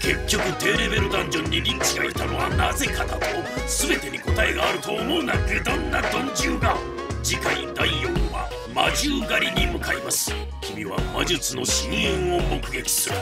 結局低レベルダンジョンにリンチがいたのはなぜかだと全てに答えがあると思うな愚鈍な鈍獣が。次回第4話魔獣狩りに向かいます。君は魔術の深淵を目撃する。